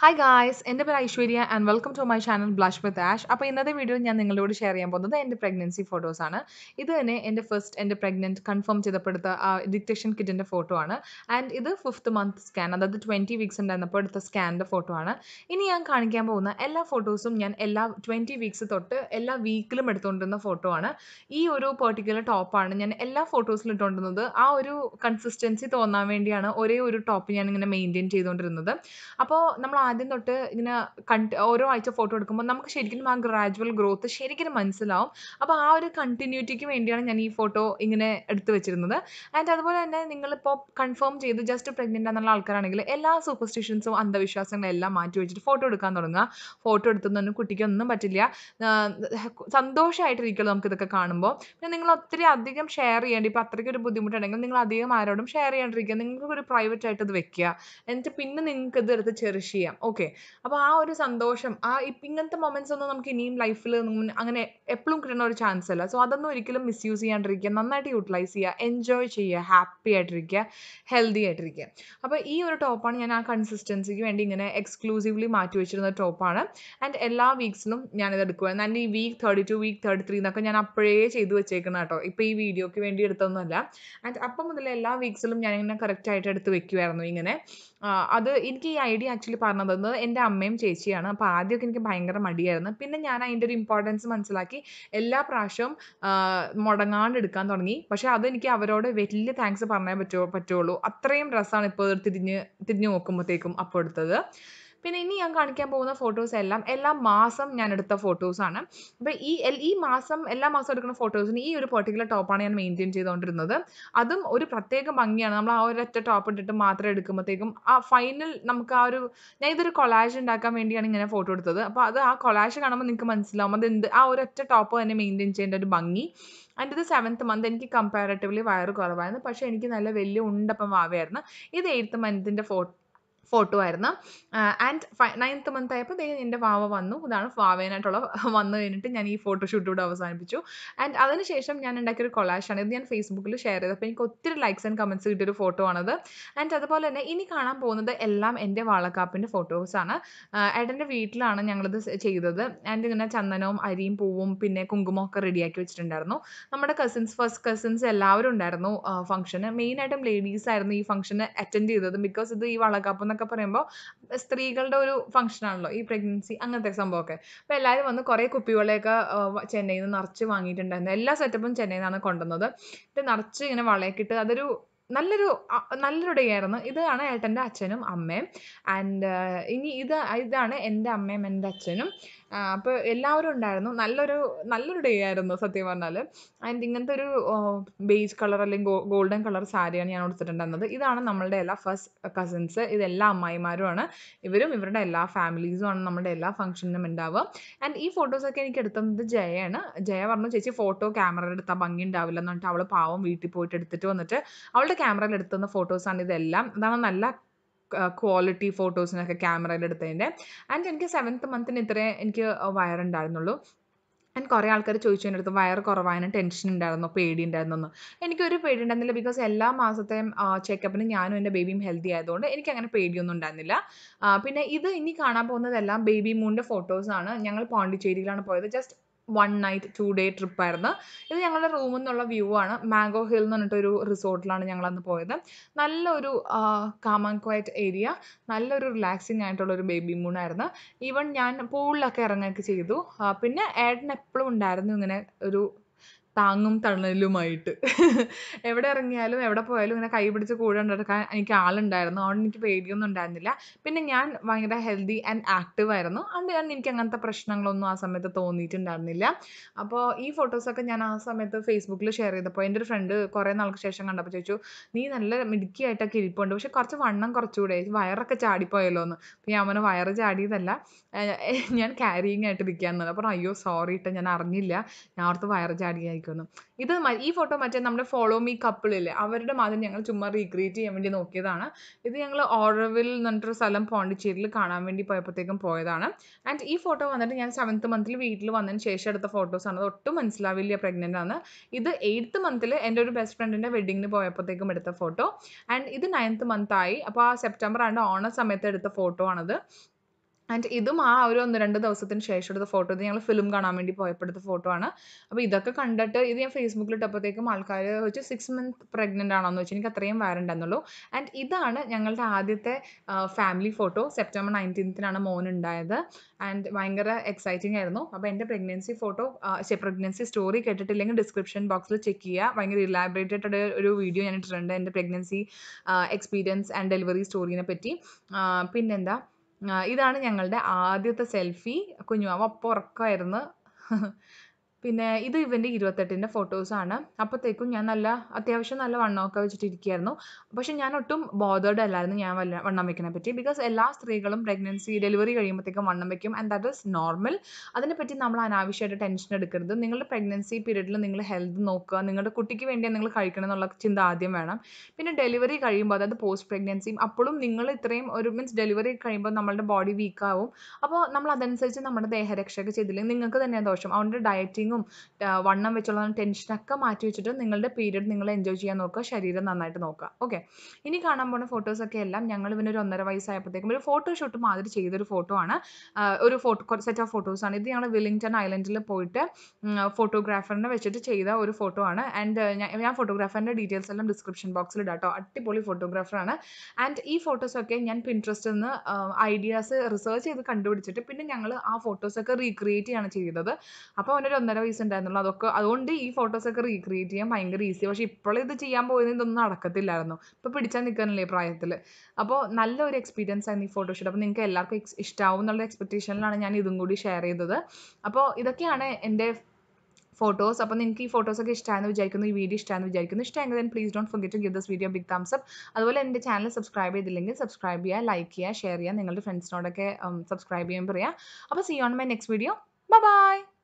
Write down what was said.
Hi guys എന്റെ പേര് Aishwarya and welcome to my channel blush with Ash അപ്പോൾ ഇന്നത്തെ വീഡിയോ ഞാൻ നിങ്ങളോട് ഷെയർ ചെയ്യാൻ പോകുന്നത് എന്റെ പ്രഗ്നൻസി ഫോട്ടോസാണ് ഇത് തന്നെ എന്റെ ഫസ്റ്റ് എന്റെ പ്രഗ്നന്റ് കൺഫേം ചെയ്തപ്പെടുത്ത ആ ഡിറ്റക്ഷൻ കിറ്റിന്റെ ഫോട്ടോ ആണ്. ആൻഡ് ഇത് ഫിഫ്ത്ത് മന്ത് സ്കാൻ അതായത് ട്വന്റി വീക്സ് ഉണ്ടായിരുന്നപ്പോൾ എടുത്ത സ്കാനിന്റെ ഫോട്ടോ ആണ്. ഇനി ഞാൻ കാണിക്കാൻ പോകുന്ന എല്ലാ ഫോട്ടോസും ഞാൻ എല്ലാ ട്വന്റി വീക്സ് തൊട്ട് എല്ലാ വീക്കിലും എടുത്തുകൊണ്ടിരുന്ന ഫോട്ടോ ആണ്. ഈ ഒരു പെർട്ടിക്കുലർ ടോപ്പാണ് ഞാൻ എല്ലാ ഫോട്ടോസിലും ഇട്ടുകൊണ്ടിരുന്നത് ആ ഒരു കൺസിസ്റ്റൻസി തോന്നാൻ വേണ്ടിയാണ് ഒരേ ഒരു ടോപ്പ് ഞാൻ ഇങ്ങനെ മെയിന്റെയിൻ ചെയ്തുകൊണ്ടിരുന്നത്. അപ്പോൾ നമ്മൾ ആദ്യം തൊട്ട് ഇങ്ങനെ കണ്ട് ഓരോ ആഴ്ച ഫോട്ടോ എടുക്കുമ്പോൾ നമുക്ക് ശരിക്കും ആ ഗ്രാജുവൽ ഗ്രോത്ത് ശരിക്കും മനസ്സിലാവും. അപ്പോൾ ആ ഒരു കണ്ടിന്യൂറ്റിക്ക് വേണ്ടിയാണ് ഞാൻ ഈ ഫോട്ടോ ഇങ്ങനെ എടുത്തു വെച്ചിരുന്നത്. ആൻഡ് അതുപോലെ തന്നെ നിങ്ങളിപ്പോൾ കൺഫേം ചെയ്ത് ജസ്റ്റ് പ്രഗ്നന്റ് ആണെന്നുള്ള ആൾക്കാരാണെങ്കിൽ എല്ലാ സൂപ്പർസ്റ്റിഷൻസും അന്ധവിശ്വാസങ്ങളും എല്ലാം മാറ്റി വെച്ചിട്ട് ഫോട്ടോ എടുക്കാൻ തുടങ്ങുക. ഫോട്ടോ എടുത്തൊന്നും കുട്ടിക്കൊന്നും പറ്റില്ല. സന്തോഷമായിട്ടിരിക്കുമല്ലോ നമുക്കിതൊക്കെ കാണുമ്പോൾ പിന്നെ നിങ്ങൾ ഒത്തിരി അധികം ഷെയർ ചെയ്യേണ്ടി ഇപ്പോൾ അത്രയ്ക്ക് ഒരു ബുദ്ധിമുട്ടുണ്ടെങ്കിൽ നിങ്ങൾ അധികം ആരോടും ഷെയർ ചെയ്യാണ്ടിരിക്കുക. നിങ്ങൾക്ക് ഒരു പ്രൈവറ്റ് ആയിട്ട് ഇത് വെക്കുക. എന്നിട്ട് പിന്നെ നിങ്ങൾക്ക് ഇത് എടുത്ത് ചെറിഷ് ചെയ്യാം. ഓക്കെ. അപ്പോൾ ആ ഒരു സന്തോഷം ആ ഇങ്ങനത്തെ മൊമെന്റ്സ് ഒന്നും നമുക്ക് ഇനിയും ലൈഫിൽ അങ്ങനെ എപ്പോഴും കിട്ടുന്ന ഒരു ചാൻസ് അല്ല. സോ അതൊന്നും ഒരിക്കലും മിസ്യൂസ് ചെയ്യാണ്ടിരിക്കുക. നന്നായിട്ട് യൂട്ടിലൈസ് ചെയ്യുക. എൻജോയ് ചെയ്യുക. ഹാപ്പി ആയിട്ടിരിക്കുക. ഹെൽത്തി ആയിട്ടിരിക്കുക. അപ്പോൾ ഈ ഒരു ടോപ്പാണ് ഞാൻ ആ കൺസിസ്റ്റൻസിക്ക് വേണ്ടി ഇങ്ങനെ എക്സ്ക്ലൂസീവ്ലി മാറ്റി വെച്ചിരുന്ന ടോപ്പാണ് ആൻഡ് എല്ലാ വീക്സിലും ഞാനിത് എടുക്കുമായിരുന്നു ആൻഡ് ഈ week thirty two week thirty three എന്നൊക്കെ ഞാൻ അപ്പോഴേ ചെയ്തു വെച്ചേക്കണം കേട്ടോ. ഇപ്പോൾ ഈ വീഡിയോക്ക് വേണ്ടി എടുത്തൊന്നുമല്ല ആൻഡ് അപ്പം മുതൽ എല്ലാ വീക്സിലും ഞാനിങ്ങനെ കറക്റ്റായിട്ട് എടുത്ത് വെക്കുമായിരുന്നു ഇങ്ങനെ. അത് എനിക്ക് ഈ ഐഡിയ ആക്ച്വലി പറഞ്ഞു തന്നത് എന്റെ അമ്മയും ചേച്ചിയാണ്. അപ്പോൾ ആദ്യമൊക്കെ എനിക്ക് ഭയങ്കര മടിയായിരുന്നു. പിന്നെ ഞാൻ അതിന്റെ ഒരു ഇമ്പോർട്ടൻസ് മനസ്സിലാക്കി എല്ലാ പ്രാവശ്യവും മുടങ്ങാണ്ട് എടുക്കാൻ തുടങ്ങി. പക്ഷേ അതെനിക്ക് അവരോട് വലിയ താങ്ക്സ് പറഞ്ഞേ പറ്റുമോ പറ്റുള്ളൂ. അത്രയും ഡ്രസ്സാണ് ഇപ്പോൾ തിരിഞ്ഞ് തിരിഞ്ഞ് നോക്കുമ്പോഴത്തേക്കും അപ്പോൾ എടുത്തത്. പിന്നെ ഇനി ഞാൻ കാണിക്കാൻ പോകുന്ന ഫോട്ടോസ് എല്ലാം എല്ലാ മാസം ഞാൻ എടുത്ത ഫോട്ടോസാണ് അപ്പോൾ ഈ ഈ മാസം എല്ലാ മാസം എടുക്കുന്ന ഫോട്ടോസിന് ഈ ഒരു പെർട്ടിക്കുലർ ടോപ്പാണ് ഞാൻ മെയിന്റെയിൻ ചെയ്തുകൊണ്ടിരുന്നത് അതും ഒരു പ്രത്യേക ഭംഗിയാണ്. നമ്മൾ ആ ഒരൊറ്റ ടോപ്പ് ഇട്ടിട്ട് മാത്രം എടുക്കുമ്പോഴത്തേക്കും ആ ഫൈനൽ നമുക്ക് ആ ഒരു ഞാൻ ഇതൊരു കൊളാഷ് ഉണ്ടാക്കാൻ വേണ്ടിയാണ് ഇങ്ങനെ ഫോട്ടോ എടുത്തത്. അപ്പോൾ അത് ആ കൊളാഷ് കാണുമ്പോൾ നിങ്ങൾക്ക് മനസ്സിലാവും. അത് എന്ത് ആ ഒരൊറ്റ ടോപ്പ് തന്നെ മെയിന്റെയിൻ ചെയ്യേണ്ട ഒരു ഭംഗി. ആൻഡ് ഇത് സെവൻത്ത് മന്ത് എനിക്ക് കമ്പാരറ്റീവ്ലി വയറ് കുറവായിരുന്നു. പക്ഷേ എനിക്ക് നല്ല വലിയ ഉണ്ടപ്പം ആവായിരുന്നു ഇത് എയ്ത്ത് മന്തിന്റെ ഫോട്ടോ ഫോട്ടോ ആയിരുന്നു. ആൻഡ് നയൻത്ത് മന്ത് ആയപ്പോൾ ദൈവം എന്റെ വാവ വന്നു. ഇതാണ് വാവേനായിട്ടുള്ള വന്നു കഴിഞ്ഞിട്ട് ഞാൻ ഈ ഫോട്ടോഷൂട്ട് ഇവിടെ അവസാനിപ്പിച്ചു. ആൻഡ് അതിനുശേഷം ഞാൻ ഉണ്ടാക്കിയൊരു കൊളാഷാണ് ഇത് ഞാൻ ഫേസ്ബുക്കിൽ ഷെയർ ചെയ്തത് അപ്പോൾ എനിക്ക് ഒത്തിരി ലൈക്സ് ആൻഡ് കമന്റ്സ് കിട്ടിയൊരു ഫോട്ടോ ആണത്. ആൻഡ് അതുപോലെ തന്നെ ഇനി കാണാൻ പോകുന്നത് എല്ലാം എന്റെ വാളക്കാപ്പിന്റെ ഫോട്ടോസാണ് ഏട്ടന്റെ വീട്ടിലാണ് ഞങ്ങളിത് ചെയ്തത്. ആൻഡ് ഇങ്ങനെ ചന്ദനവും അരിയും പൂവും പിന്നെ കുങ്കുമൊക്കെ റെഡിയാക്കി വെച്ചിട്ടുണ്ടായിരുന്നു. നമ്മുടെ കസിൻസ് ഫസ്റ്റ് കസിൻസ് എല്ലാവരും ഉണ്ടായിരുന്നു ഫംഗ്ഷന് മെയിനായിട്ടും ലേഡീസ് ആയിരുന്നു ഈ ഫംഗ്ഷന് അറ്റൻഡ് ചെയ്തത് ബിക്കോസ് ഇത് ഈ വളക്കാപ്പ് എന്നൊക്കെ പറയുമ്പോൾ സ്ത്രീകളുടെ ഒരു ഫംഗ്ഷൻ ആണല്ലോ ഈ പ്രഗ്നൻസി അങ്ങനത്തെ സംഭവമൊക്കെ. അപ്പോൾ എല്ലാവരും വന്ന് കുറേ കുപ്പികളെയൊക്കെ ചെന്നൈയിൽ നിന്ന് നിറച്ച് വാങ്ങിയിട്ടുണ്ടായിരുന്നു. എല്ലാ സെറ്റപ്പും ചെന്നൈയിൽ നിന്നാണ് കൊണ്ടുവന്നത്. എന്നിട്ട് നിറച്ച് ഇങ്ങനെ വളയൊക്കെ ഇട്ട് അതൊരു നല്ലൊരു നല്ലൊരു ഡേ ആയിരുന്നു. ഇതാണ് ഏട്ടന്റെ അച്ഛനും അമ്മയും. ആൻഡ് ഇനി ഇത് ഇതാണ് എന്റെ അമ്മയും എന്റെ അച്ഛനും. അപ്പോൾ എല്ലാവരും ഉണ്ടായിരുന്നു. നല്ലൊരു നല്ലൊരു ഡേ ആയിരുന്നു സത്യം പറഞ്ഞാൽ ആൻഡ് ഇങ്ങനത്തെ ഒരു ബേജ് കളർ അല്ലെങ്കിൽ ഗോൾഡൻ കളർ സാരിയാണ് ഞാൻ കൊടുത്തിട്ടുണ്ടായിരുന്നത് ഇതാണ് നമ്മളുടെ എല്ലാ ഫസ്റ്റ് കസിൻസ് ഇതെല്ലാ അമ്മായിമാരുമാണ്. ഇവരും ഇവരുടെ എല്ലാ ഫാമിലീസും ആണ് നമ്മുടെ എല്ലാ ഫംഗ്ഷനിലും ഉണ്ടാവുക. ആൻഡ് ഈ ഫോട്ടോസൊക്കെ എനിക്ക് എടുത്തത് ജയയാണ്. ജയ പറഞ്ഞു ചേച്ചി ഫോട്ടോ ക്യാമറയിൽ എടുത്താൽ ഭംഗി ഉണ്ടാവില്ല എന്ന് പറഞ്ഞിട്ട് അവൾ പാവം വീട്ടിൽ പോയിട്ട് എടുത്തിട്ട് വന്നിട്ട് അവളുടെ ക്യാമറയിൽ എടുത്തുന്ന ഫോട്ടോസാണ് ഇതെല്ലാം. അതാണ് നല്ല ക്വാളിറ്റി ഫോട്ടോസിനൊക്കെ ക്യാമറയിൽ എടുത്തതിന്റെ ആൻഡ് എനിക്ക് സെവൻത്ത് മന്തിന് ഇത്രേ എനിക്ക് വയറുണ്ടായിരുന്നുള്ളൂ. ആൻഡ് കുറേ ആൾക്കാർ ചോദിച്ചു എന്റെ അടുത്ത് വയറ് കുറവായതിന് ടെൻഷൻ ഉണ്ടായിരുന്നു? പേടി ഉണ്ടായിരുന്നോ എനിക്കൊരു പേടി ഉണ്ടായിരുന്നില്ല ബിക്കോസ് എല്ലാ മാസത്തെയും ചെക്കപ്പിന് ഞാനും എന്റെ ബേബിയും ഹെൽത്തി ആയതുകൊണ്ട് എനിക്ക് അങ്ങനെ പേടിയൊന്നും ഉണ്ടായിരുന്നില്ല. പിന്നെ ഇത് ഇനി കാണാൻ പോകുന്നതെല്ലാം ബേബി മൂണിന്റെ ഫോട്ടോസാണ് ഞങ്ങൾ പോണ്ടിച്ചേരിയിലാണ് പോയത്. Just one night two day ട്രിപ്പായിരുന്നു ഇത് ഞങ്ങളുടെ റൂമിൽ നിന്നുള്ള വ്യൂ ആണ്. മാംഗോ ഹിൽ എന്ന് പറഞ്ഞിട്ടൊരു റിസോർട്ടിലാണ് ഞങ്ങൾ അന്ന് പോയത്. നല്ലൊരു കാം ആൻഡ് ക്വയറ്റ് ഏരിയ നല്ലൊരു റിലാക്സിങ് ആയിട്ടുള്ള ഒരു ബേബി മൂണായിരുന്നു ഈവൻ ഞാൻ പൂളിലൊക്കെ ഇറങ്ങുകയൊക്കെ ചെയ്തു. പിന്നെ ഏട്ടൻ എപ്പോഴും ഉണ്ടായിരുന്നു ഇങ്ങനെ ഒരു താങ്ങും തണലുമായിട്ട്. എവിടെ ഇറങ്ങിയാലും എവിടെ പോയാലും ഇങ്ങനെ കൈ പിടിച്ച് കൂടെ നടക്കാൻ എനിക്ക് ആളുണ്ടായിരുന്നു. അതുകൊണ്ട് എനിക്ക് പേടിയൊന്നും ഉണ്ടായിരുന്നില്ല. പിന്നെ ഞാൻ ഭയങ്കര ഹെൽത്തി ആൻഡ് ആക്റ്റീവ് ആയിരുന്നു. അതുകൊണ്ട് ഞാൻ എനിക്ക് അങ്ങനത്തെ പ്രശ്നങ്ങളൊന്നും ആ സമയത്ത് തോന്നിയിട്ടുണ്ടായിരുന്നില്ല. അപ്പോൾ ഈ ഫോട്ടോസൊക്കെ ഞാൻ ആ സമയത്ത് ഫേസ്ബുക്കിൽ ഷെയർ ചെയ്തപ്പോൾ എന്റെ ഒരു ഫ്രണ്ട് കുറേ നാൾക്ക് ശേഷം കണ്ടപ്പോൾ ചോദിച്ചു നീ നല്ല മിടുക്കിയായിട്ടൊക്കെ ഇരിപ്പുണ്ട്. പക്ഷെ കുറച്ച് വണ്ണം കുറച്ചുകൂടെ. വയറൊക്കെ ചാടിപ്പോയല്ലോ എന്ന് അപ്പോൾ ഞാൻ അവന് വയറ് ചാടിയതല്ല. ഞാൻ ക്യാരിയിങ് ആയിട്ട് ഇരിക്കുകയെന്നത് അപ്പോൾ അയ്യോ സോറി ഇട്ട് ഞാൻ അറിഞ്ഞില്ല. ഞാൻ ഓർത്ത് വയറ് ചാടിയായിരിക്കുമെന്ന് ഇത് ഈ ഫോട്ടോ മറ്റേ നമ്മുടെ ഫോളോ മീ കപ്പിളില്ലേ അവരുടെ മാതിരി ഞങ്ങൾ ചുമ്മാ റീക്രിയേറ്റ് ചെയ്യാൻ വേണ്ടി നോക്കിയതാണ്. ഇത് ഞങ്ങൾ ഓറവിൽ എന്ന് സ്ഥലം പോണ്ടിച്ചേരിയിൽ കാണാൻ വേണ്ടി പോയപ്പോഴത്തേക്കും പോയതാണ്. ആൻഡ് ഈ ഫോട്ടോ വന്നിട്ട് ഞാൻ സെവൻത്ത് മന്തിൽ വീട്ടിൽ വന്നതിന് ശേഷം എടുത്ത ഫോട്ടോസാണ് അത് ഒട്ടും മനസ്സിലാവില്ല പ്രഗ്നന്റ് ആണ് ഇത് എയ്ത്ത് മന്തിൽ എന്റെ ഒരു ബെസ്റ്റ് ഫ്രണ്ടിന്റെ വെഡിങ്ങിന് പോയപ്പോഴത്തേക്കും എടുത്ത ഫോട്ടോ ആൻഡ് ഇത് നയൻത്ത് മന്ത് ആയി. അപ്പോൾ ആ സെപ്റ്റംബർ ആണ്ട് ഓണ സമയത്ത് എടുത്ത ഫോട്ടോ ആണത്. ആൻഡ് ഇതും ആ ഒരു ഒന്ന് രണ്ട് ദിവസത്തിന് ശേഷം എടുത്ത ഫോട്ടോ ഇത് ഞങ്ങൾ ഫിലിം കാണാൻ വേണ്ടി പോയപ്പോൾ എടുത്ത ഫോട്ടോ ആണ്. അപ്പോൾ ഇതൊക്കെ കണ്ടിട്ട് ഇത് ഞാൻ ഫേസ്ബുക്കിൽ ഇട്ടപ്പോഴത്തേക്കും ആൾക്കാർ വെച്ച് സിക്സ് മന്ത് പ്രഗ്നന്റ് ആണോന്ന് വെച്ചാൽ എനിക്ക് അത്രയും വരണ്ടെന്നുള്ളൂ ആൻഡ് ഇതാണ് ഞങ്ങളുടെ ആദ്യത്തെ ഫാമിലി ഫോട്ടോ സെപ്റ്റംബർ നയന്റീൻത്തിനാണ് മോൻ ഉണ്ടായത്. ആൻഡ് ഭയങ്കര എക്സൈറ്റിംഗ് ആയിരുന്നു. അപ്പോൾ എന്റെ പ്രഗ്നൻസി ഫോട്ടോ പ്രഗ്നൻസി സ്റ്റോറി കേട്ടിട്ടില്ലെങ്കിൽ ഡിസ്ക്രിപ്ഷൻ ബോക്സിൽ ചെക്ക് ചെയ്യുക. ഭയങ്കര ഇലാബറേറ്റഡ് ഒരു വീഡിയോ ഞാൻ ഇട്ടിട്ടുണ്ട്. എന്റെ പ്രഗ്നൻസി എക്സ്പീരിയൻസ് ആൻഡ് ഡെലിവറി സ്റ്റോറിനെ പറ്റി. പിന്നെന്താ? ഇതാണ് ഞങ്ങളുടെ ആദ്യത്തെ സെൽഫി. കുഞ്ഞുമാവ അപ്പോൾ ഉറക്കമായിരുന്നു പിന്നെ ഇത് ഇവന്റെ ഇരുപത്തെട്ടിന്റെ ഫോട്ടോസാണ് അപ്പോഴത്തേക്കും ഞാൻ നല്ല അത്യാവശ്യം നല്ല വണ്ണമൊക്കെ വെച്ചിട്ടിരിക്കുകയായിരുന്നു. പക്ഷെ ഞാൻ ഒട്ടും ബോധേഡ് അല്ലായിരുന്നു ഞാൻ വല്ല വണ്ണം വെക്കണെ പറ്റി. ബിക്കോസ് എല്ലാ സ്ത്രീകളും പ്രഗ്നൻസി ഡെലിവറി കഴിയുമ്പോഴത്തേക്കും വണ്ണം വെക്കും. ആൻഡ് ദാറ്റ് ഇസ് നോർമൽ അതിനെപ്പറ്റി നമ്മൾ അനാവശ്യമായിട്ട് ടെൻഷൻ എടുക്കരുത്. നിങ്ങളുടെ പ്രഗ്നൻസി പീരീഡിൽ നിങ്ങൾ ഹെൽത്ത് നോക്കുക. നിങ്ങളുടെ കുട്ടിക്ക് വേണ്ടി നിങ്ങൾ കഴിക്കണം എന്നുള്ള ചിന്ത ആദ്യം വേണം. പിന്നെ ഡെലിവറി കഴിയുമ്പോൾ അതായത് പോസ്റ്റ് പ്രഗ്നൻസിയും അപ്പോഴും നിങ്ങൾ ഇത്രയും ഒരു മീൻസ് ഡെലിവറി കഴിയുമ്പോൾ നമ്മളുടെ ബോഡി വീക്കാവും അപ്പോൾ നമ്മൾ അതനുസരിച്ച് നമ്മുടെ ദേഹരക്ഷയൊക്കെ ചെയ്തില്ലെങ്കിൽ നിങ്ങൾക്ക് തന്നെ ദോഷം. അതുകൊണ്ട് ഡയറ്റിങ്ങും വണ്ണം വെച്ചുള്ള ടെൻഷനൊക്കെ മാറ്റി വെച്ചിട്ട് നിങ്ങളുടെ പീരീഡ് നിങ്ങൾ എൻജോയ് ചെയ്യാൻ നോക്കുക. ശരീരം നന്നായിട്ട് നോക്കുക. ഓക്കെ ഇനി കാണാൻ പോകുന്ന ഫോട്ടോസൊക്കെ എല്ലാം ഞങ്ങൾ ഇവനൊരു ഒന്നര വയസ്സായപ്പോഴത്തേക്കും ഒരു ഫോട്ടോഷൂട്ട് മാതിരി ചെയ്തൊരു ഫോട്ടോ ആണ്. ഒരു ഫോട്ടോ സെറ്റ് ഓഫ് ഫോട്ടോസാണ് ഇത് ഞങ്ങൾ വില്ലിംഗ്ടൺ ഐലൻഡിൽ പോയിട്ട് ഫോട്ടോഗ്രാഫറിനെ വെച്ചിട്ട് ചെയ്ത ഒരു ഫോട്ടോ ആണ്. ആൻഡ് ഞാൻ ഫോട്ടോഗ്രാഫറിന്റെ ഡീറ്റെയിൽസ് എല്ലാം ഡിസ്ക്രിപ്ഷൻ ബോക്സിൽ ഇടാട്ടോ അടിപൊളി ഫോട്ടോഗ്രാഫറാണ് ആൻഡ് ഈ ഫോട്ടോസൊക്കെ ഞാൻ പിൻട്രസ്റ്റിൽ നിന്ന് ഐഡിയാസ് റിസർച്ച് ചെയ്ത് കണ്ടുപിടിച്ചിട്ട് പിന്നെ ഞങ്ങൾ ആ ഫോട്ടോസൊക്കെ റീക്രിയേറ്റ് ചെയ്യാണ് ചെയ്തത്. അപ്പോൾ അവനൊരു ഒന്നര വയസ്സുണ്ടായിരുന്നുള്ളൂ അതൊക്കെ അതുകൊണ്ട് ഈ ഫോട്ടോസൊക്കെ റീക്രിയേറ്റ് ചെയ്യാൻ ഭയങ്കര ഈസി പക്ഷെ ഇപ്പോൾ ഇത് ചെയ്യാൻ പോയത് ഇതൊന്നും നടക്കത്തില്ലായിരുന്നു. ഇപ്പോൾ പിടിച്ചാൽ നിൽക്കാനല്ലേ പ്രായത്തിൽ അപ്പോൾ നല്ലൊരു എക്സ്പീരിയൻസ് ആയിരുന്നു ഈ ഫോട്ടോഷൂട്ട് അപ്പോൾ നിങ്ങൾക്ക് എല്ലാവർക്കും ഇഷ്ടാവും എന്നുള്ള എക്സ്പെക്റ്റേഷനിലാണ് ഞാൻ ഇതും കൂടി ഷെയർ ചെയ്തത്. അപ്പോൾ ഇതൊക്കെയാണ് എന്റെ ഫോട്ടോസ് അപ്പോൾ നിങ്ങൾക്ക് ഈ ഫോട്ടോസൊക്കെ ഇഷ്ടമാണെന്ന് വിചാരിക്കുന്നു ഈ വീഡിയോ ഇഷ്ടമാണെന്ന് വിചാരിക്കുന്നു ഇഷ്ടമെങ്കിൽ then please don't forget to give this video big thumbs up അതുപോലെ എന്റെ ചാനൽ സബ്സ്ക്രൈബ് ചെയ്തില്ലെങ്കിൽ സബ്സ്ക്രൈബ് ചെയ്യുക ലൈക്ക് ചെയ്യുക ഷെയർ ചെയ്യുക നിങ്ങളുടെ ഫ്രണ്ട്സിനോടൊക്കെ സബ്സ്ക്രൈബ് ചെയ്യാൻ പറയുക. അപ്പോൾ see on my next video bye bye